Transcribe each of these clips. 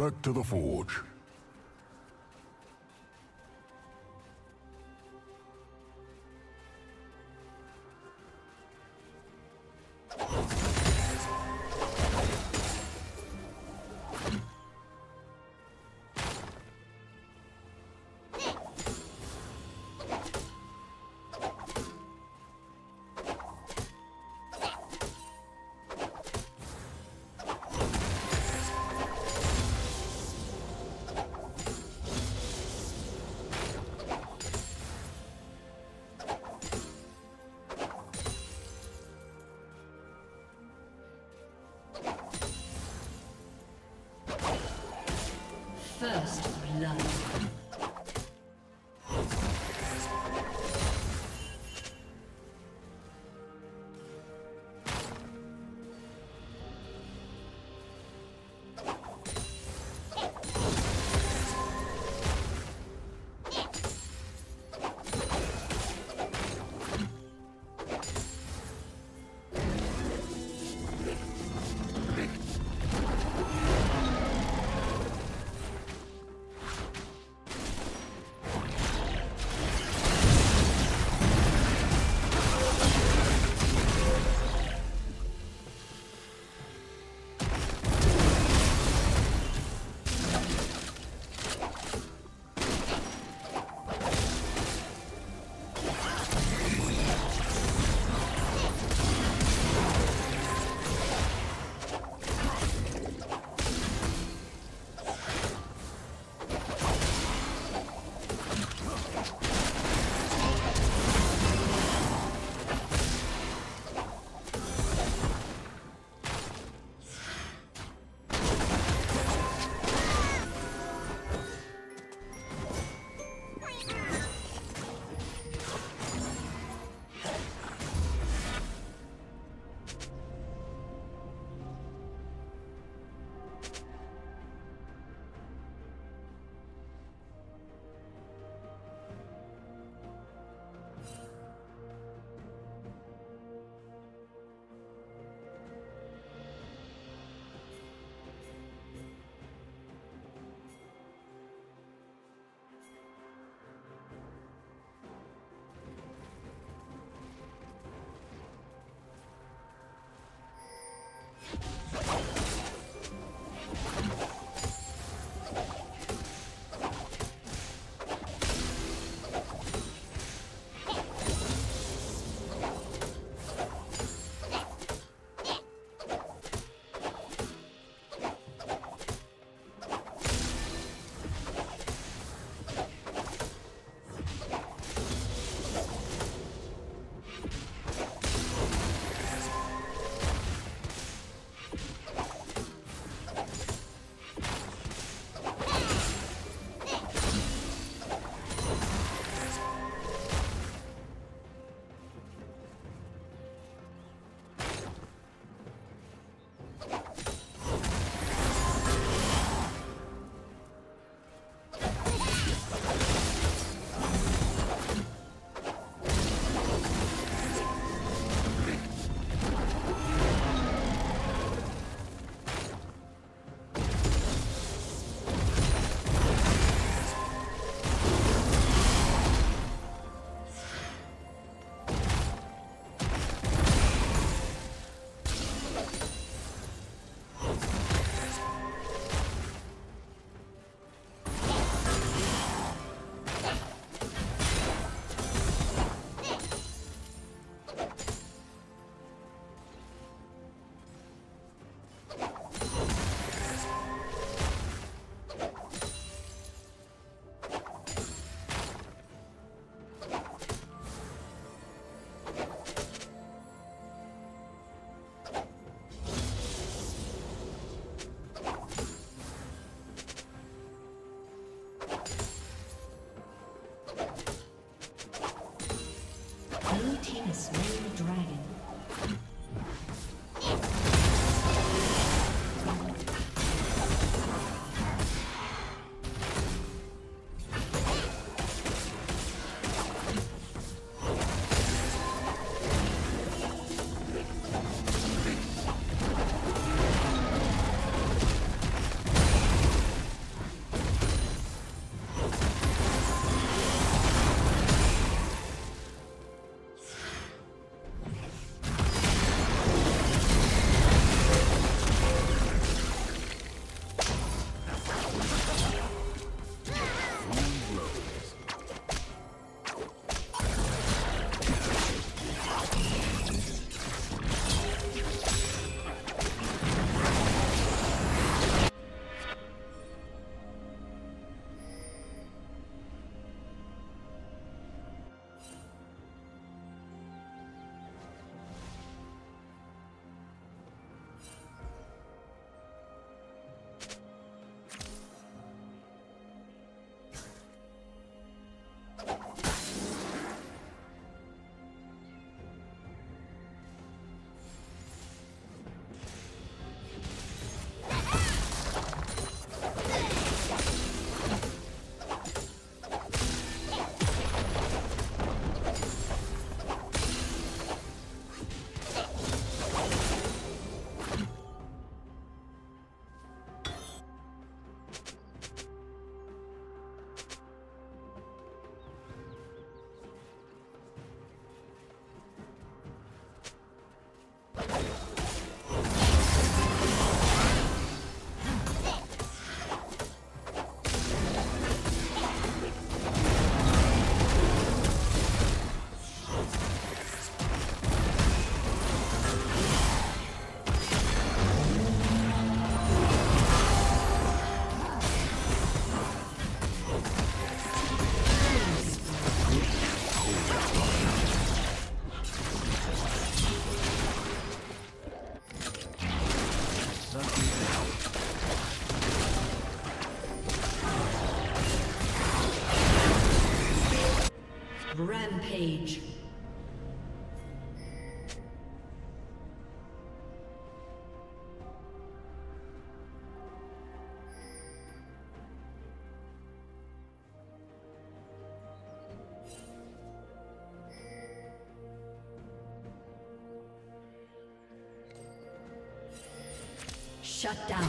Back to the forge. Ah! Slain the dragon. Rampage. Shut down.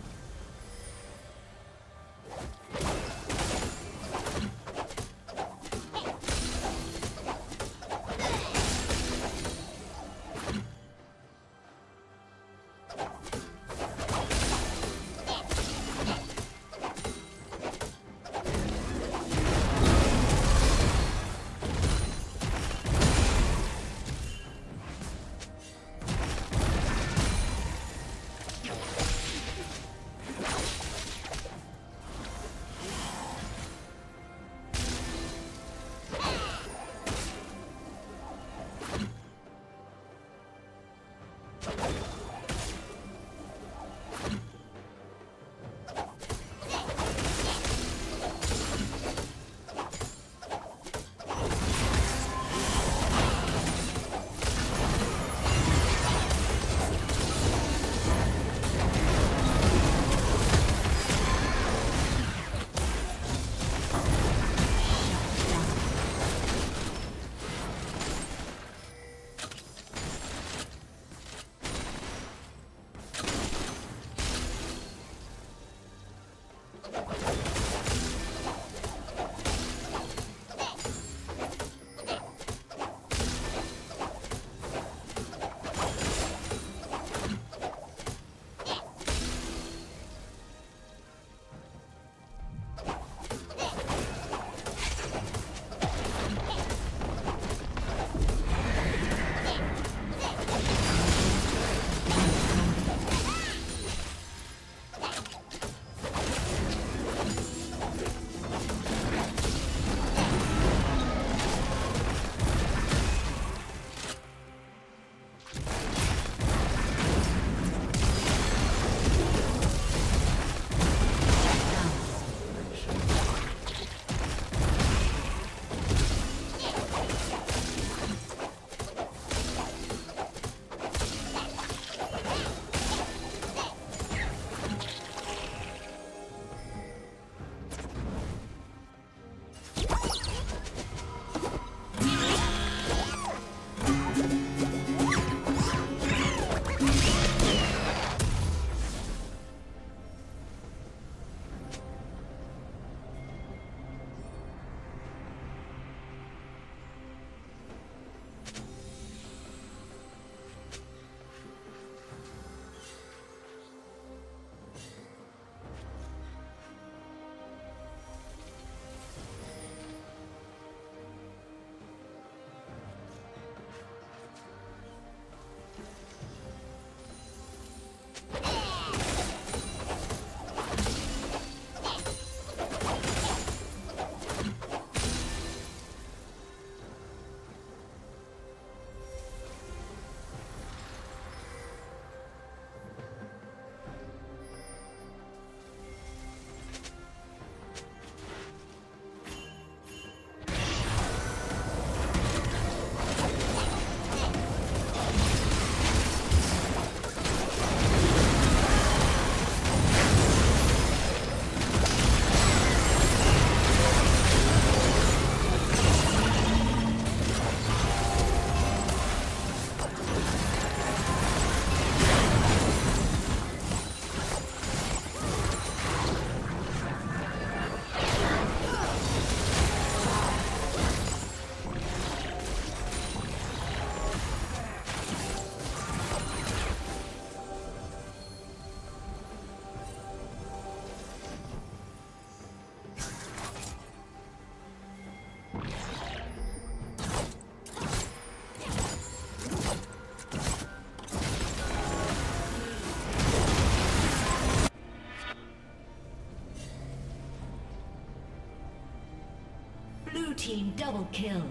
Team double kill.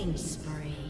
Team's turret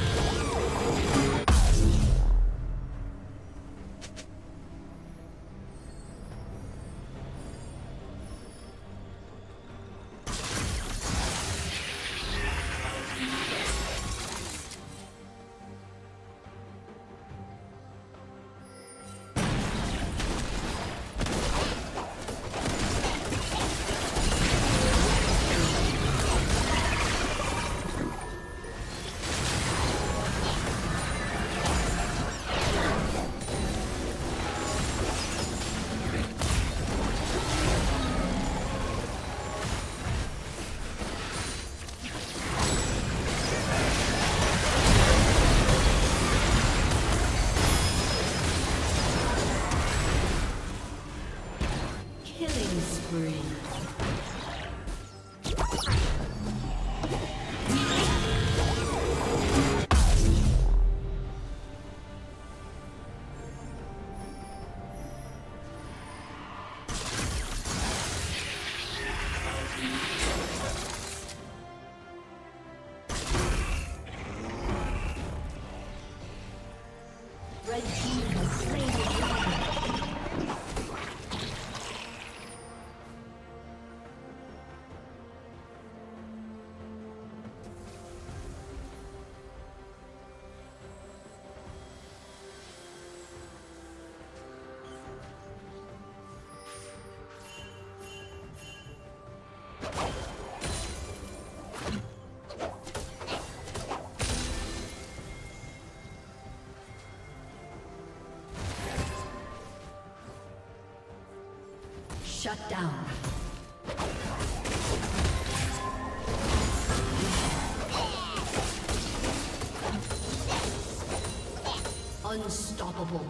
Killing Shut down. Unstoppable.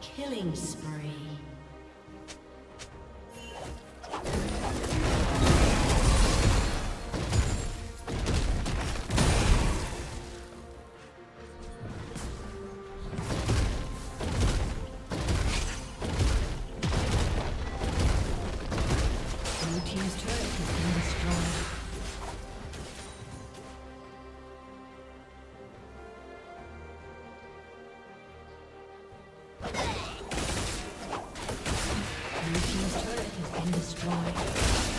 Killing A